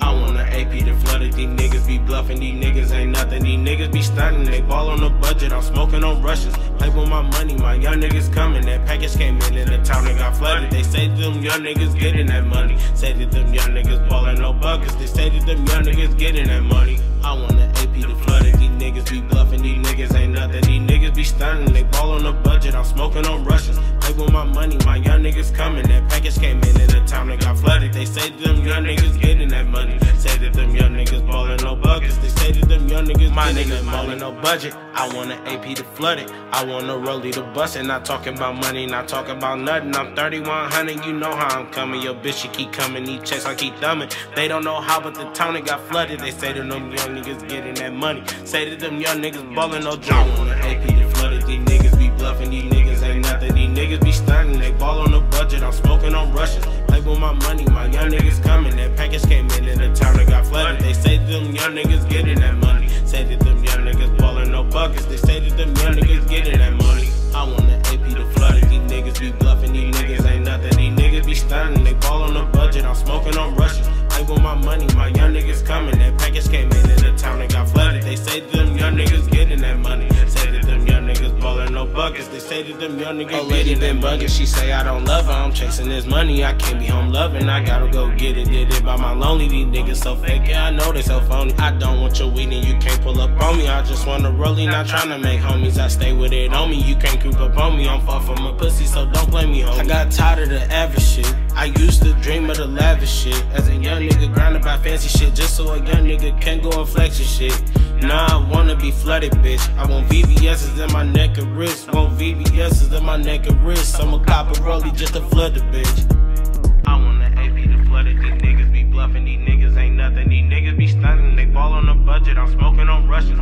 I want an AP to flood it. These niggas be bluffing. These niggas ain't nothing. These niggas be stunting. They ball on the budget. I'm smoking on rushes. Play with my money. My young niggas coming. That package came in and the town they got flooded. They say them young niggas getting that money. Say that them young niggas balling no buckets. They say that them young niggas getting that money. I want an AP to flood it. These niggas be bluffing. These niggas ain't nothing. These niggas be stunting. They ball on the budget. I'm smoking on rushes. Play with my money. My young niggas coming. That say that them young niggas getting that money. Say that them young niggas ballin' no buckets. They say that them young niggas my niggas ballin' no budget. I want an AP to flood it. I want a rollie to bust it. Not talking about money, not talking about nothing. I'm 3100, you know how I'm coming. Your bitch, she keep coming, these checks I keep thumbing. They don't know how, but the town it got flooded. They say that them young niggas getting that money. Say that them young niggas ballin' no drum. I want an AP to flood it. These niggas be bluffing, these niggas ain't nothing. These niggas be stunting, they ball on the budget. I'm smoking on rushes. With my money, my young niggas coming. That package came in and the town that got flooded. They say them young niggas getting that money. Say that them young niggas ballin' no buckets. They say that them young niggas getting that money. I want the AP to flood it. These niggas be bluffing, these niggas ain't nothing. These niggas be stunning, they ball on the budget. I'm smoking on rushes. Play with my money, my young niggas coming. That package came in and the town that got flooded. They say them young niggas getting that money. No buckets. They say that them young niggas. Oh, lady been bugging. She say I don't love her. I'm chasing this money. I can't be home loving. I gotta go get it. Did it by my lonely. These niggas so fake. Yeah, I know they so phony. I don't want your weed and you can't pull up on me. I just wanna roll not trying to make homies. I stay with it on me. You can't creep up on me. I'm far from a pussy, so don't blame me, homie. I got tired of the average shit. I used to dream of the lavish shit. As a young nigga grinding by fancy shit, just so a young nigga can go and flex your shit. Nah, I wanna be flooded, bitch. I want VVS's in my neck and wrist. Want VVS's in my neck and wrist. I'm a copper rollie just to flood the bitch. I want the AP to flood it. These niggas be bluffing. These niggas ain't nothing. These niggas be stunning. They ball on the budget. I'm smoking on rushes.